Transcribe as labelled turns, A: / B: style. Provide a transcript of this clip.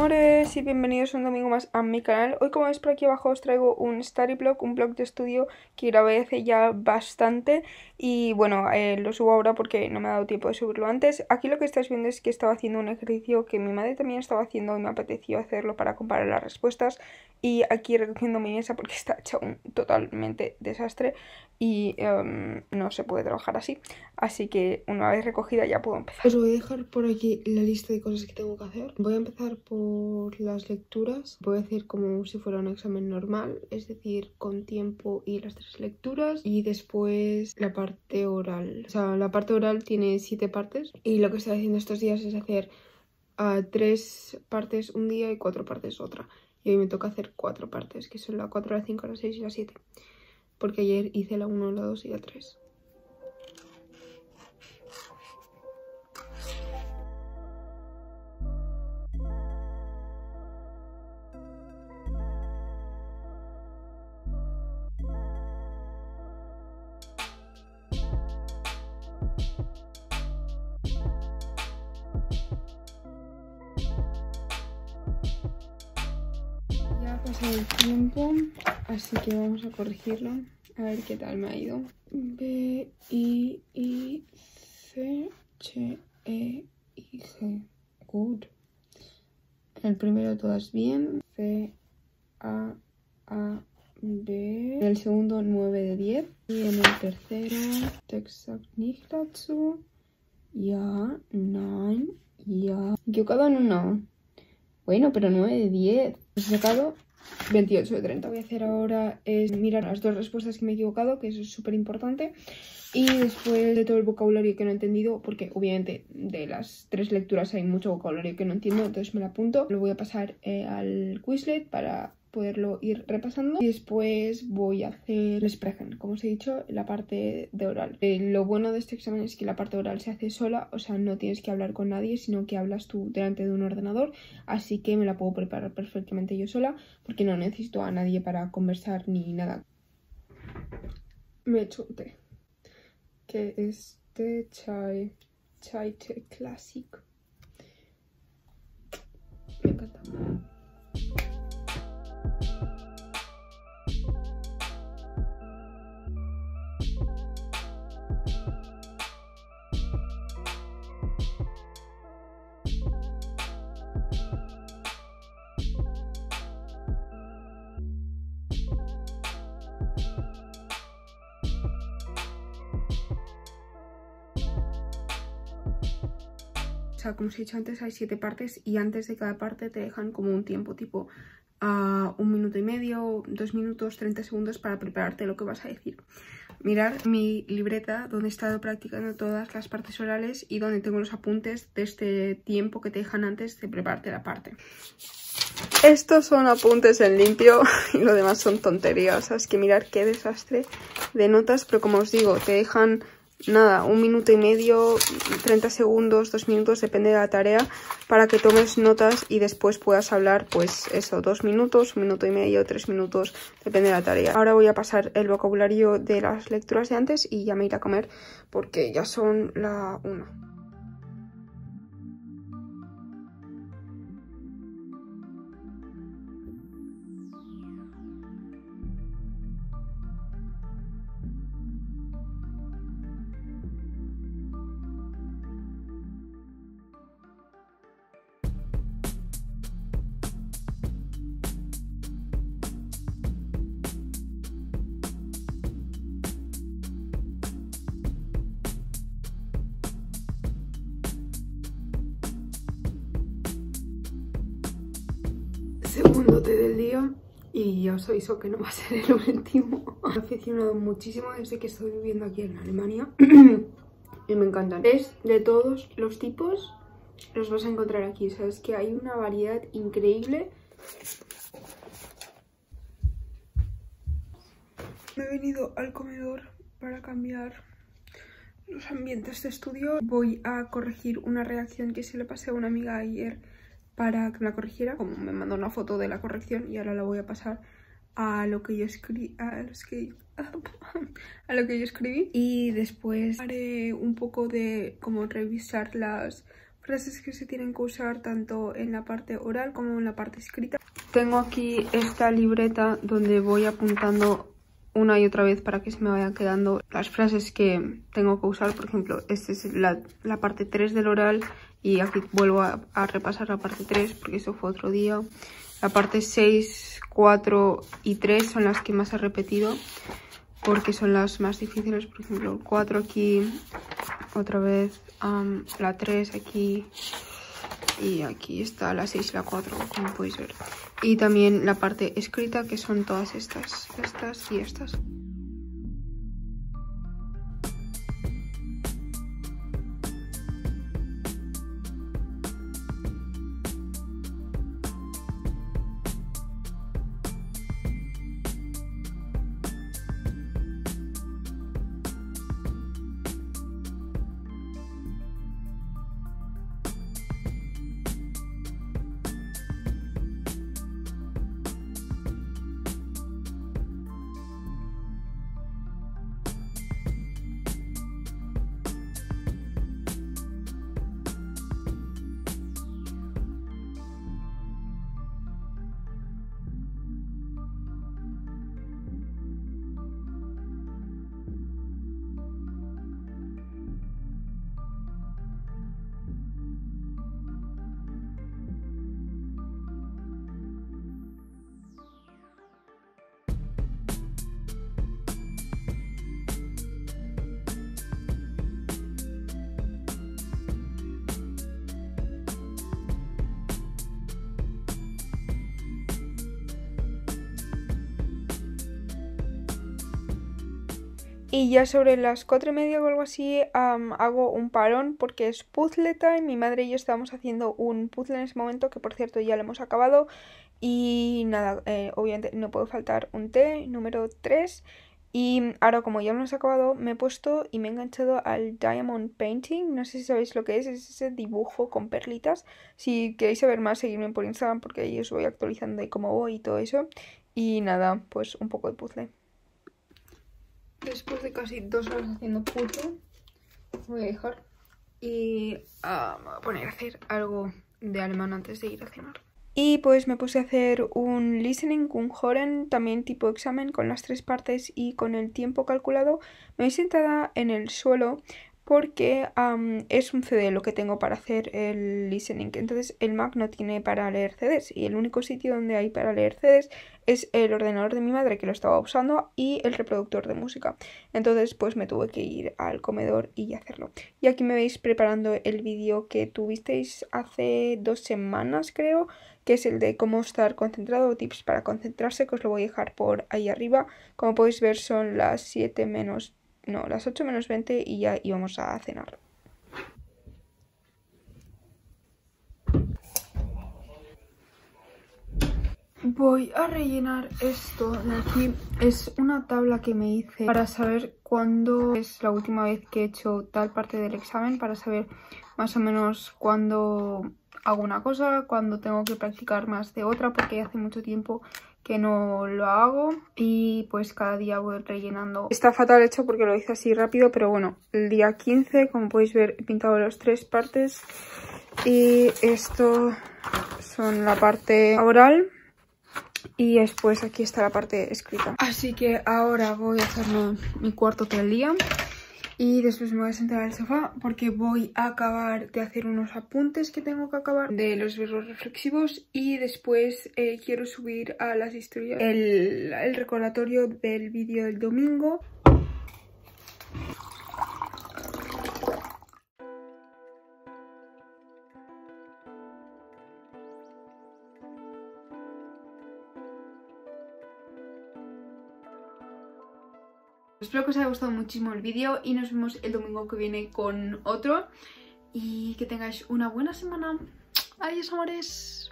A: amores y bienvenidos un domingo más a mi canal. Hoy como veis por aquí abajo os traigo un study blog, un blog de estudio que grabé hace ya bastante y bueno, eh, lo subo ahora porque no me ha dado tiempo de subirlo antes. Aquí lo que estáis viendo es que estaba haciendo un ejercicio que mi madre también estaba haciendo y me apeteció hacerlo para comparar las respuestas y aquí recogiendo mi mesa porque está hecha un totalmente desastre y em, no se puede trabajar así. Así que una vez recogida ya puedo empezar.
B: Os voy a dejar por aquí la lista de cosas que tengo que hacer. Voy a empezar por las lecturas. Voy a hacer como si fuera un examen normal, es decir, con tiempo y las tres lecturas. Y después la parte oral. O sea, la parte oral tiene siete partes y lo que estoy haciendo estos días es hacer a tres partes un día y cuatro partes otra. Y hoy me toca hacer cuatro partes, que son la 4, la 5, la 6 y la 7 porque ayer hice la 1, la 2 y la 3. Pasado el tiempo, así que vamos a corregirlo. A ver qué tal me ha ido. B, I, I, C, H, E, I, G. Good. El primero todas bien. C, A, A, B. En el segundo 9 de 10. Y en el tercero, Texas nicht dazu. Ya, nein, ya. Equivocado en uno. Bueno, pero 9 de 10. He sacado 28 de 30. Voy a hacer ahora es mirar las dos respuestas que me he equivocado, que eso es súper importante. Y después de todo el vocabulario que no he entendido, porque obviamente de las tres lecturas hay mucho vocabulario que no entiendo, entonces me lo apunto. Lo voy a pasar eh, al Quizlet para poderlo ir repasando y después voy a hacer el Sprechen, como os he dicho, la parte de oral. Eh, lo bueno de este examen es que la parte oral se hace sola, o sea, no tienes que hablar con nadie, sino que hablas tú delante de un ordenador, así que me la puedo preparar perfectamente yo sola, porque no necesito a nadie para conversar ni nada. Me he hecho un té, que es té chai, chai té clásico. O sea, como os he dicho antes, hay siete partes y antes de cada parte te dejan como un tiempo, tipo a un minuto y medio, dos minutos, 30 segundos para prepararte lo que vas a decir. Mirar mi libreta donde he estado practicando todas las partes orales y donde tengo los apuntes de este tiempo que te dejan antes de prepararte la parte. Estos son apuntes en limpio y lo demás son tonterías. O es que mirar qué desastre de notas, pero como os digo, te dejan nada, un minuto y medio, 30 segundos, dos minutos, depende de la tarea, para que tomes notas y después puedas hablar, pues eso, dos minutos, un minuto y medio, tres minutos, depende de la tarea. Ahora voy a pasar el vocabulario de las lecturas de antes y ya me iré a comer porque ya son la una. Segundo té del día y ya os aviso que no va a ser el último. Me he aficionado muchísimo desde que estoy viviendo aquí en Alemania y me encantan. Es de todos los tipos, los vas a encontrar aquí. Sabes que hay una variedad increíble. Me he venido al comedor para cambiar los ambientes de estudio. Voy a corregir una reacción que se le pasé a una amiga ayer para que me la corrigiera. Como me mandó una foto de la corrección y ahora la voy a pasar a lo que yo escribí. A, a lo que yo escribí. Y después haré un poco de como revisar las
A: frases que se tienen que usar tanto en la parte oral como en la parte escrita. Tengo aquí esta libreta donde voy apuntando una y otra vez para que se me vayan quedando las frases que tengo que usar. Por ejemplo, esta es la, parte 3 del oral y aquí vuelvo a, a, repasar la parte 3 porque eso fue otro día. La parte 6, 4 y 3 son las que más he repetido porque son las más difíciles. Por ejemplo, el 4 aquí, otra vez, la 3 aquí y aquí está la 6 y la 4, como podéis ver. Y también la parte escrita, que son todas estas, estas y estas. Y ya sobre las cuatro y media o algo así hago un parón porque es puzzle time. Mi madre y yo estábamos haciendo un puzzle en ese momento que por cierto ya lo hemos acabado. Y nada, eh, obviamente no puede faltar un té número 3. Y ahora como ya lo hemos acabado me he puesto y me he enganchado al Diamond Painting. No sé si sabéis lo que es, es ese dibujo con perlitas. Si queréis saber más seguidme por Instagram porque ahí os voy actualizando de cómo voy y todo eso. Y nada, pues un poco de puzzle. Después de casi dos horas haciendo puto, voy a dejar y voy a poner a hacer algo de alemán antes de ir a cenar. Y pues me puse a hacer un listening, un Horen, también tipo examen con las tres partes y con el tiempo calculado. Me voy sentada en el suelo porque es un CD lo que tengo para hacer el listening. Entonces el Mac no tiene para leer CDs y el único sitio donde hay para leer CDs es el ordenador de mi madre que lo estaba usando y el reproductor de música. Entonces pues me tuve que ir al comedor y hacerlo. Y aquí me veis preparando el vídeo que tuvisteis hace dos semanas creo que es el de cómo estar concentrado, tips para concentrarse, que os lo voy a dejar por ahí arriba. Como podéis ver son las 7 menos no, las 8 menos 20 y ya íbamos a cenar. Voy a rellenar esto aquí. Es una tabla que me hice para saber cuándo es la última vez que he hecho tal parte del examen, para saber más o menos cuándo hago una cosa, cuándo tengo que practicar más de otra, porque hace mucho tiempo que no lo hago y pues cada día voy rellenando. Está fatal hecho porque lo hice así rápido, pero bueno, el día 15, como podéis ver, he pintado las tres partes y esto son la parte oral y después aquí está la parte escrita. Así que ahora voy a hacerme mi cuarto del día y después me voy a sentar al sofá porque voy a acabar de hacer unos apuntes que tengo que acabar de los verbos reflexivos y después eh, quiero subir a las historias el, el recordatorio del vídeo del domingo Espero que os haya gustado muchísimo el vídeo y nos vemos el domingo que viene con otro. Y que tengáis una buena semana. Adiós, amores.